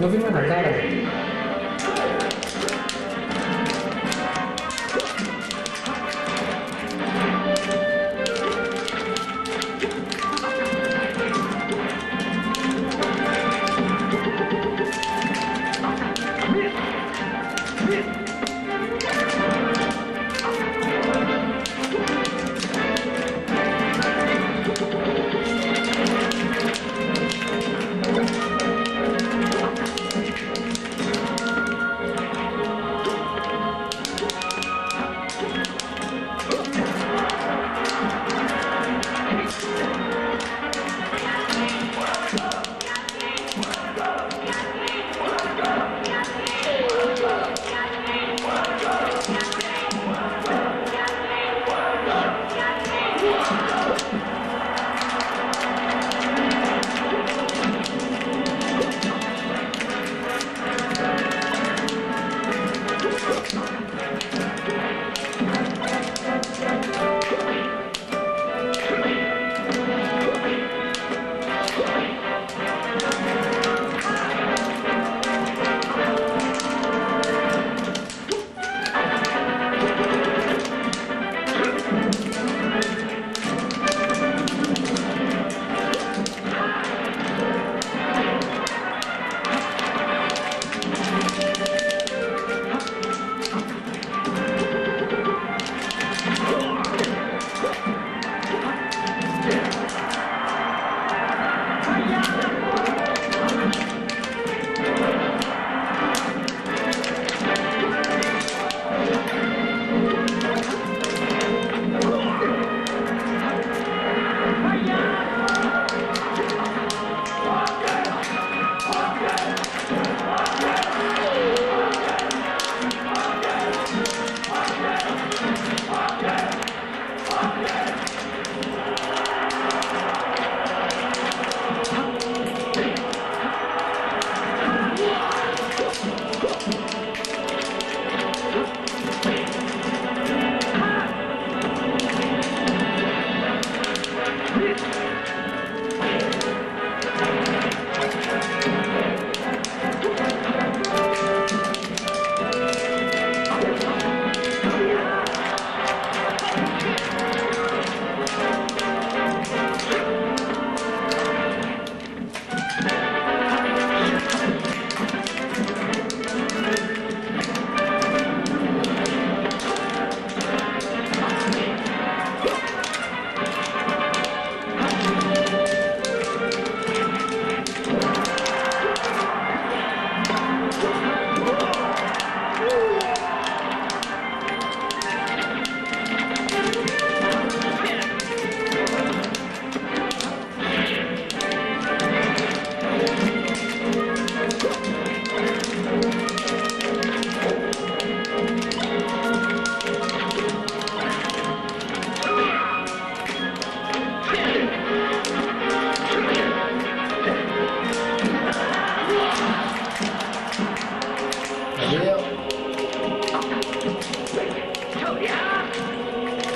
Não vi mais na cara.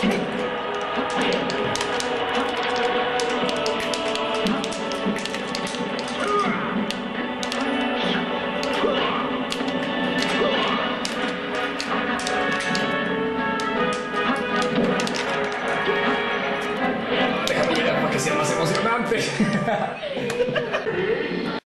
Déjame pues mirar para que sea más emocionante.